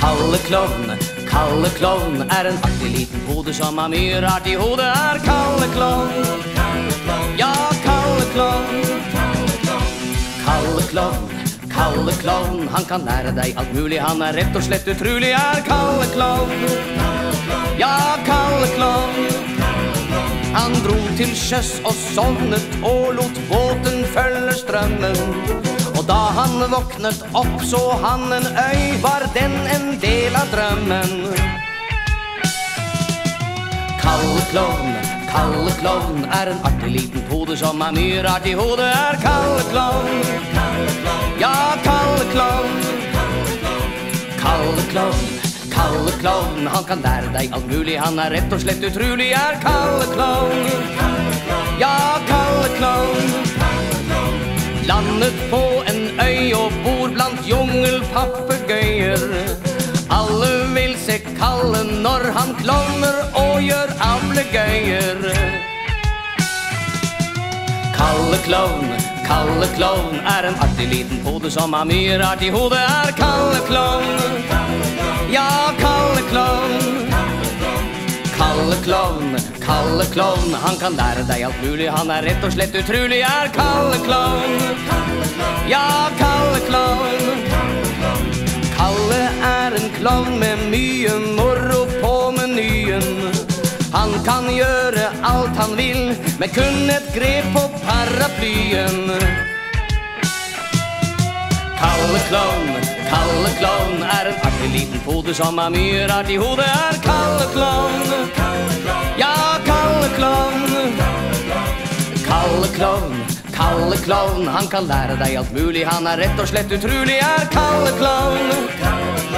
Kalle Klovn, Kalle Klovn er en artig liten hode som har mye rart i hodet. Er Kalle Klovn, ja, Kalle Klovn. Kalle Klovn, Kalle Klovn, han kan lære deg alt mulig. Han er rett og slett utrolig. Er Kalle Klovn, ja, Kalle Klovn. Han dro til sjøs og sovnet og lot båten følge strømmen. Og da han våknet opp, så han en øy, var den en del av drømmen. Kalle Klovn, Kalle Klovn er en artig liten pode som har mye rart i hodet. Er Kalle Klovn, ja, Kalle Klovn. Kalle Klovn, Kalle Klovn, han kan lære deg alt mulig. Han er rett og slett utrolig. Er Kalle Klovn, ja, Kalle Klovn. Landet på øy og bor blant jungelpapegøyer. Alle vil se Kalle når han klovner og gjør avlegøyer. Kalle Klovn, Kalle Klovn er en artig liten pode som har mye rart i hodet. Er Kalle Klovn, Klovn, Kalle Klovn, han kan lære deg alt mulig. Han er rett og slett utrolig. Er Kalle Klovn, ja, Kalle Klovn. Kalle er en klovn med mye moro på menyen. Han kan gjøre alt han vil med kun et grep på paraplyen. Kalle Klovn, Kalle Klovn er en artig liten pode som har mye rart i hodet. Er Kalle klovn. Kalle klovn, han kan lære deg alt mulig. Han er rett og slett utrolig, er Kalle klovn. Kalle klovn.